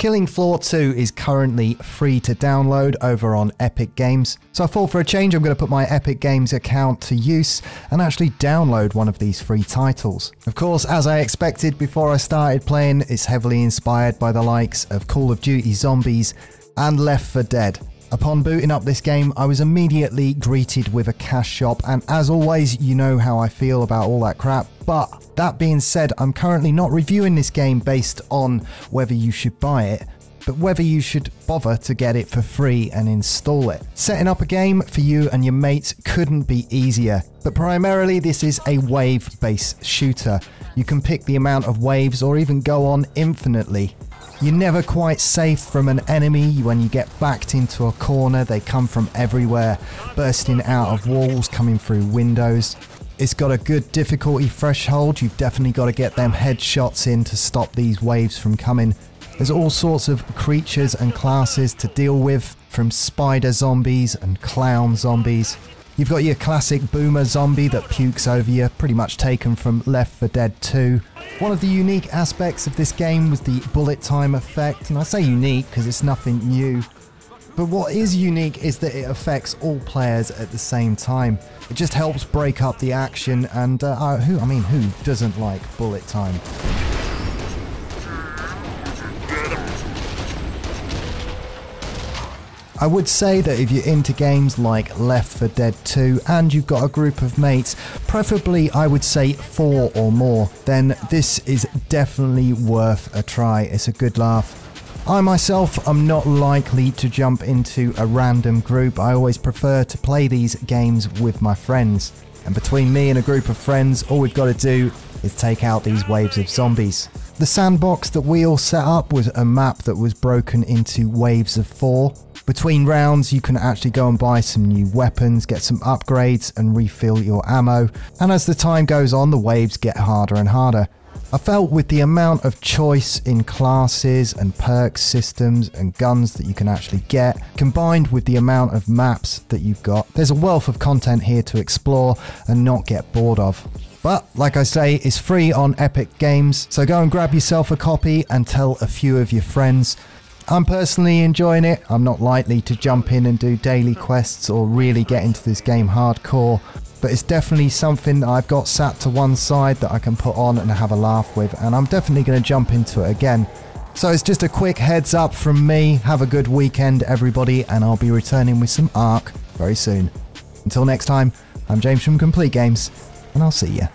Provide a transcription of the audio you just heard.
Killing Floor 2 is currently free to download over on Epic Games, so I thought for a change I'm going to put my Epic Games account to use and actually download one of these free titles. Of course, as I expected before I started playing, it's heavily inspired by the likes of Call of Duty Zombies and Left 4 Dead. Upon booting up this game, I was immediately greeted with a cash shop, and as always, you know how I feel about all that crap. But that being said, I'm currently not reviewing this game based on whether you should buy it, but whether you should bother to get it for free and install it. Setting up a game for you and your mates couldn't be easier, but primarily this is a wave based shooter. You can pick the amount of waves or even go on infinitely. You're never quite safe from an enemy when you get backed into a corner. They come from everywhere, bursting out of walls, coming through windows. It's got a good difficulty threshold. You've definitely got to get them headshots in to stop these waves from coming. There's all sorts of creatures and classes to deal with, from spider zombies and clown zombies. You've got your classic boomer zombie that pukes over you, pretty much taken from Left 4 Dead 2. One of the unique aspects of this game was the bullet time effect, and I say unique because it's nothing new. But what is unique is that it affects all players at the same time. It just helps break up the action, and uh, uh who I mean, who doesn't like bullet time? I would say that if you're into games like Left 4 Dead 2 and you've got a group of mates, preferably I would say four or more, then this is definitely worth a try. It's a good laugh. I myself am not likely to jump into a random group. I always prefer to play these games with my friends. And between me and a group of friends, all we've got to do is take out these waves of zombies. The sandbox that we all set up was a map that was broken into waves of four. Between rounds, you can actually go and buy some new weapons, get some upgrades, and refill your ammo. And as the time goes on, the waves get harder and harder. I felt with the amount of choice in classes and perks systems and guns that you can actually get, combined with the amount of maps that you've got, there's a wealth of content here to explore and not get bored of. But like I say, it's free on Epic Games, so go and grab yourself a copy and tell a few of your friends. I'm personally enjoying it. I'm not likely to jump in and do daily quests or really get into this game hardcore, but it's definitely something that I've got sat to one side that I can put on and have a laugh with, and I'm definitely going to jump into it again. So it's just a quick heads up from me. Have a good weekend, everybody, and I'll be returning with some Ark very soon. Until next time, I'm James from Complete Games, and I'll see you.